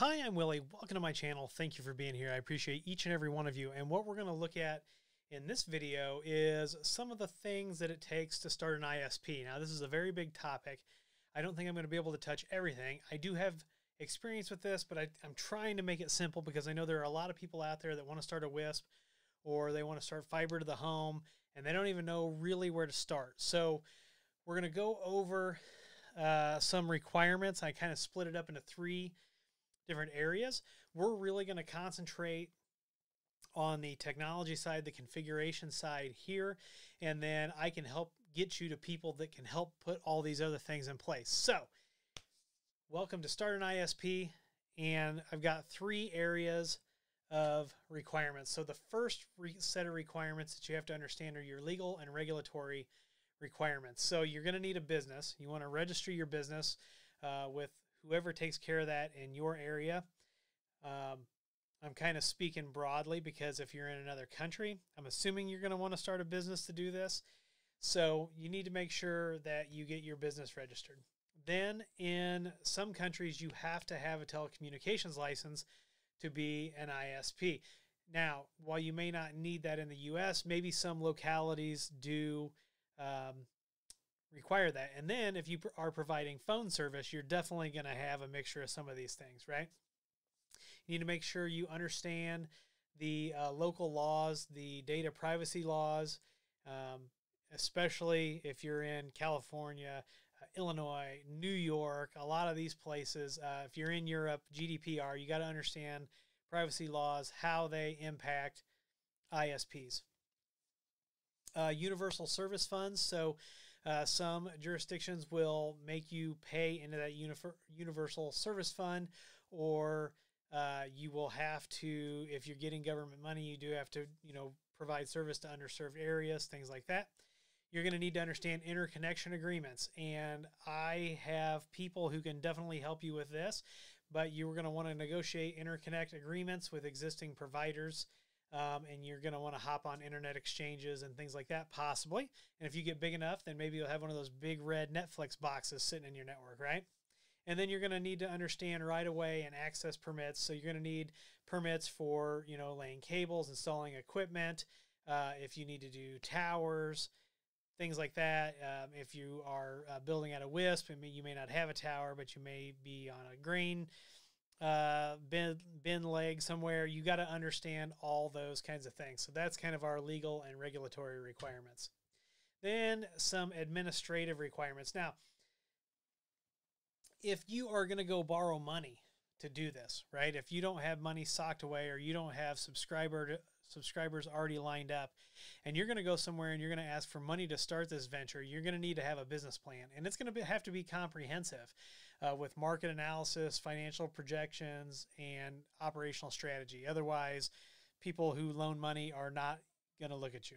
Hi, I'm Willie. Welcome to my channel. Thank you for being here. I appreciate each and every one of you. And what we're going to look at in this video is some of the things that it takes to start an ISP. Now, this is a very big topic. I don't think I'm going to be able to touch everything. I do have experience with this, but I, am trying to make it simple because I know there are a lot of people out there that want to start a WISP or they want to start fiber to the home and they don't even know really where to start. So we're going to go over uh, some requirements. I kind of split it up into three different areas. We're really going to concentrate on the technology side, the configuration side here, and then I can help get you to people that can help put all these other things in place. So, welcome to Start an ISP, and I've got three areas of requirements. So, the first set of requirements that you have to understand are your legal and regulatory requirements. So, you're going to need a business. You want to register your business uh, with whoever takes care of that in your area. Um, I'm kind of speaking broadly because if you're in another country, I'm assuming you're going to want to start a business to do this. So you need to make sure that you get your business registered. Then, in some countries, you have to have a telecommunications license to be an ISP. Now, while you may not need that in the US, maybe some localities do um, require that. And then if you are providing phone service, you're definitely going to have a mixture of some of these things, right? You need to make sure you understand the uh, local laws, the data privacy laws, um, especially if you're in California, uh, Illinois, New York, a lot of these places. Uh, if you're in Europe, GDPR, you got to understand privacy laws, how they impact ISPs. Uh, universal service funds. So uh, some jurisdictions will make you pay into that universal service fund, or uh, you will have to, if you're getting government money, you do have to, you know, provide service to underserved areas, things like that. You're going to need to understand interconnection agreements, and I have people who can definitely help you with this. But you're going to want to negotiate interconnect agreements with existing providers um, and you're going to want to hop on internet exchanges and things like that, possibly. And if you get big enough, then maybe you'll have one of those big red Netflix boxes sitting in your network, right? And then you're going to need to understand right of way and access permits. So you're going to need permits for, you know, laying cables, installing equipment, uh, if you need to do towers, things like that. Um, if you are uh, building out a WISP, I mean, you may not have a tower, but you may be on a grain uh, bin, bin leg somewhere. You got to understand all those kinds of things. So that's kind of our legal and regulatory requirements. Then some administrative requirements. Now, if you are going to go borrow money to do this, right? If you don't have money socked away or you don't have subscriber subscribers already lined up and you're going to go somewhere and you're going to ask for money to start this venture, you're going to need to have a business plan and it's going to have to be comprehensive uh, with market analysis, financial projections, and operational strategy. Otherwise, people who loan money are not going to look at you.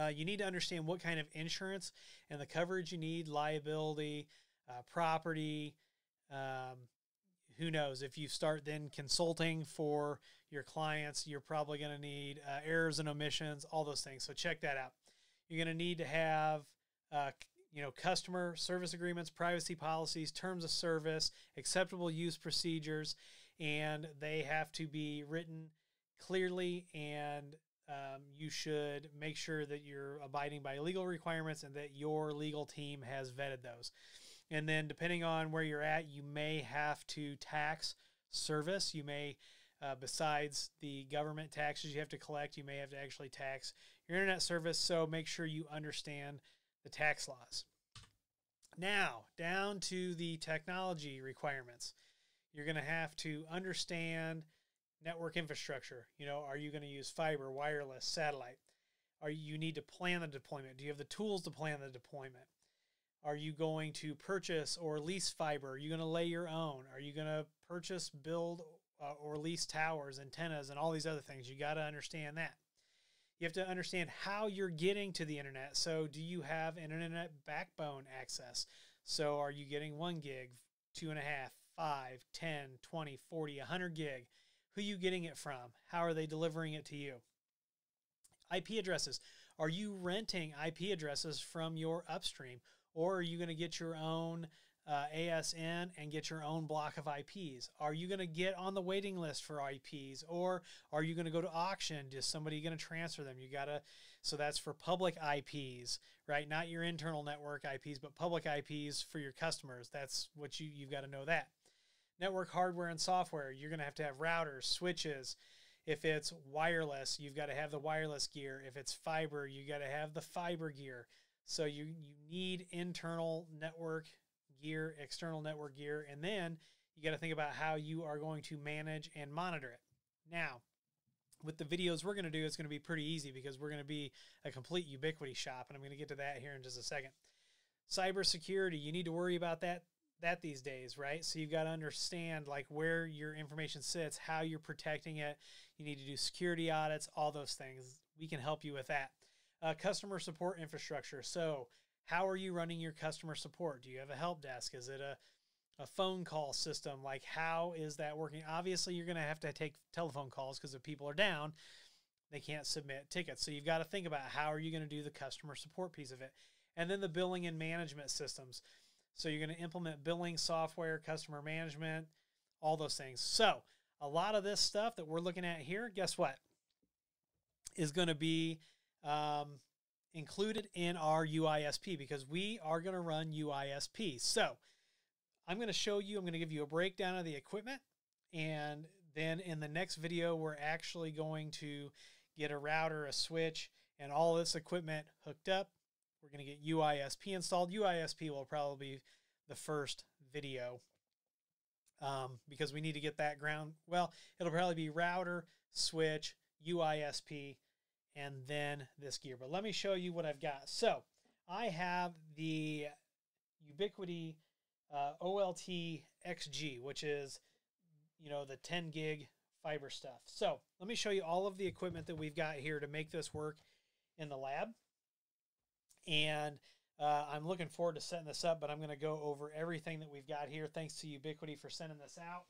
Uh, you need to understand what kind of insurance and the coverage you need, liability, uh, property. Um, who knows? If you start then consulting for your clients, you're probably going to need uh, errors and omissions, all those things. So check that out. You're going to need to have uh, you know, customer service agreements, privacy policies, terms of service, acceptable use procedures, and they have to be written clearly and um, you should make sure that you're abiding by legal requirements and that your legal team has vetted those. And then, depending on where you're at, you may have to tax service. You may, uh, besides the government taxes you have to collect, you may have to actually tax your internet service. So make sure you understand the tax laws. Now, down to the technology requirements. You're going to have to understand network infrastructure. You know, are you going to use fiber, wireless, satellite? Are you need to plan the deployment? Do you have the tools to plan the deployment? Are you going to purchase or lease fiber? Are you going to lay your own? Are you going to purchase, build, uh, or lease towers, antennas, and all these other things? You got to understand that. You have to understand how you're getting to the internet. So, do you have internet backbone access? So, are you getting one gig, two and a half, five, 10, 20, 40, 100 gig? Who are you getting it from? How are they delivering it to you? IP addresses. Are you renting IP addresses from your upstream? Or are you going to get your own uh, ASN and get your own block of IPs? Are you going to get on the waiting list for IPs or are you going to go to auction? Is somebody going to transfer them? You got to, so that's for public IPs, right? Not your internal network IPs, but public IPs for your customers. That's what you, you've got to know that. Network hardware and software, you're going to have to have routers, switches. If it's wireless, you've got to have the wireless gear. If it's fiber, you got to have the fiber gear. So you, you need internal network gear, external network gear, and then you got to think about how you are going to manage and monitor it. Now, with the videos we're going to do, it's going to be pretty easy because we're going to be a complete Ubiquiti shop, and I'm going to get to that here in just a second. Cybersecurity, you need to worry about that that these days, right? So you've got to understand like where your information sits, how you're protecting it. You need to do security audits, all those things. We can help you with that. Uh, customer support infrastructure. So how are you running your customer support? Do you have a help desk? Is it a a phone call system? Like how is that working? Obviously, you're going to have to take telephone calls because if people are down, they can't submit tickets. So you've got to think about how are you going to do the customer support piece of it. And then the billing and management systems. So you're going to implement billing software, customer management, all those things. So a lot of this stuff that we're looking at here, guess what? Is going to be um, included in our UISP because we are going to run UISP. So I'm going to show you, I'm going to give you a breakdown of the equipment. And then in the next video, we're actually going to get a router, a switch, and all this equipment hooked up. We're going to get UISP installed. UISP will probably be the first video um, because we need to get that ground. Well, it'll probably be router, switch, UISP, and then this gear. But let me show you what I've got. So I have the Ubiquiti uh, OLT XG, which is, you know, the 10 gig fiber stuff. So let me show you all of the equipment that we've got here to make this work in the lab. And uh, I'm looking forward to setting this up, but I'm going to go over everything that we've got here. Thanks to Ubiquiti for sending this out.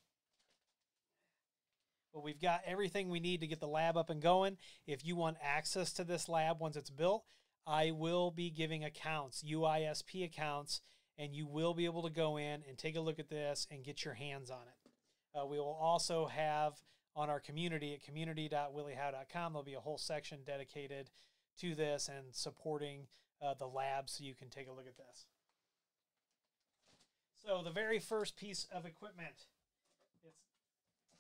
But we've got everything we need to get the lab up and going. If you want access to this lab once it's built, I will be giving accounts, UISP accounts, and you will be able to go in and take a look at this and get your hands on it. Uh, we will also have on our community at community.williehowe.com, there'll be a whole section dedicated to this and supporting uh, the lab so you can take a look at this. So the very first piece of equipment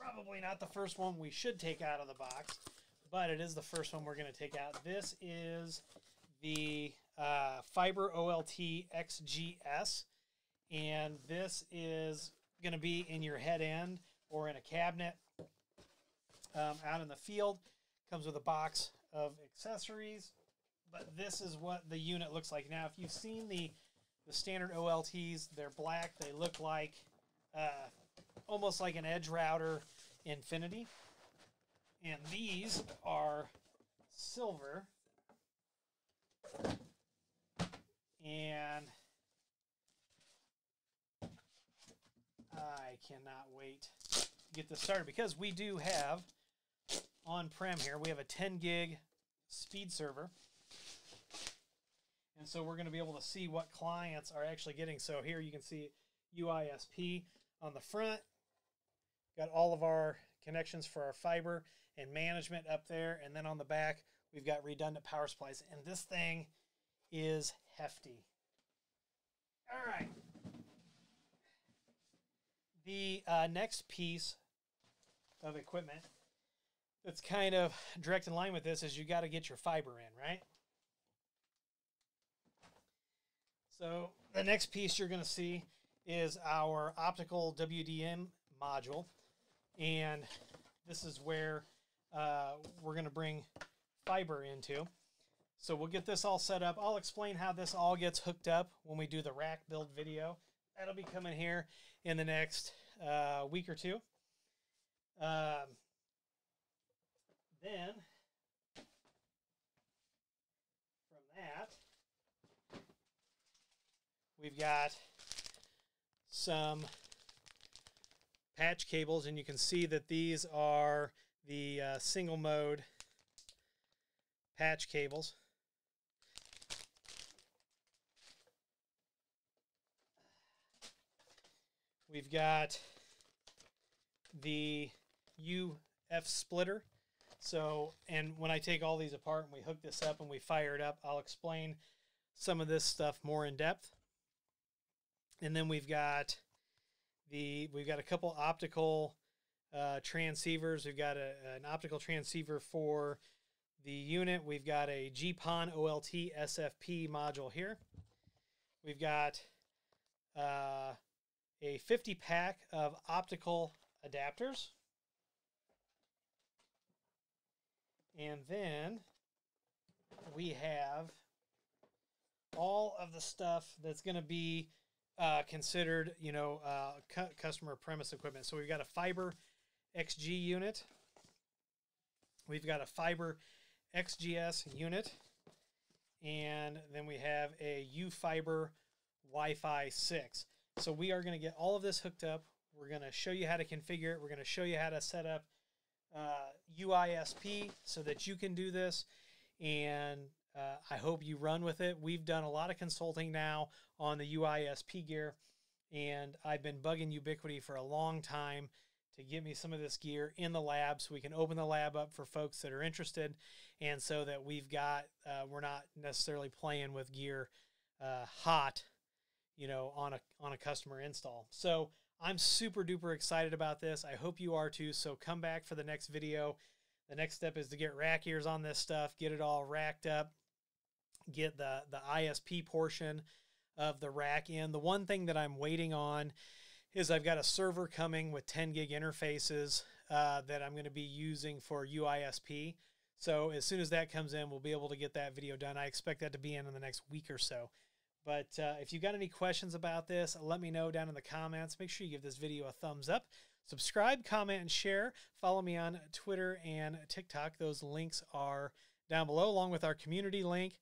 probably not the first one we should take out of the box, but it is the first one we're going to take out. This is the uh, Fiber OLT XGS, and this is going to be in your head end or in a cabinet um, out in the field. Comes with a box of accessories, but this is what the unit looks like. Now, if you've seen the the standard OLTs, they're black. They look like uh, almost like an EdgeRouter Infinity. And these are silver. And I cannot wait to get this started because we do have on-prem here, we have a 10 gig speed server. And so we're going to be able to see what clients are actually getting. So here you can see UISP on the front. Got all of our connections for our fiber and management up there. And then on the back, we've got redundant power supplies. And this thing is hefty. All right. The uh, next piece of equipment that's kind of direct in line with this is you got to get your fiber in, right? So the next piece you're going to see is our optical WDM module. And this is where uh, we're going to bring fiber into. So we'll get this all set up. I'll explain how this all gets hooked up when we do the rack build video. That'll be coming here in the next uh, week or two. Um, then, from that, we've got some patch cables and you can see that these are the uh, single mode patch cables. We've got the UF splitter. So, and when I take all these apart and we hook this up and we fire it up, I'll explain some of this stuff more in depth. And then we've got the we've got a couple optical uh, transceivers. We've got a, an optical transceiver for the unit. We've got a GPON OLT SFP module here. We've got uh, a 50 pack of optical adapters. And then we have all of the stuff that's going to be uh, considered, you know, uh, cu- customer premise equipment. So we've got a fiber XG unit. We've got a fiber XGS unit. And then we have a UFiber Wi-Fi 6. So we are going to get all of this hooked up. We're going to show you how to configure it. We're going to show you how to set up uh, UISP so that you can do this. And uh, I hope you run with it. We've done a lot of consulting now on the UISP gear, and I've been bugging Ubiquiti for a long time to get me some of this gear in the lab so we can open the lab up for folks that are interested and so that we've got uh, we're not necessarily playing with gear uh, hot you know on a on a customer install. So i'm super duper excited about this. I hope you are too. So come back for the next video. The next step is to get rack ears on this stuff get it all racked up get the the isp portion of the rack in the one thing that i'm waiting on is I've got a server coming with 10 gig interfaces uh, that I'm going to be using for UISP. So as soon as that comes in, we'll be able to get that video done. I expect that to be in in the next week or so. But uh, if you've got any questions about this, let me know down in the comments. Make sure you give this video a thumbs up. Subscribe, comment, and share. Follow me on Twitter and TikTok. Those links are down below, along with our community link,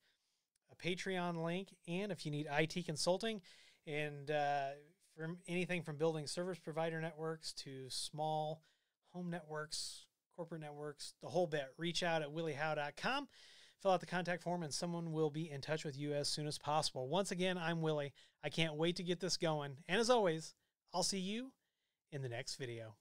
a Patreon link, and if you need IT consulting and uh, from anything from building service provider networks to small home networks, corporate networks, the whole bit. Reach out at williehowe.com, fill out the contact form, and someone will be in touch with you as soon as possible. Once again, I'm Willie. I can't wait to get this going. And as always, I'll see you in the next video.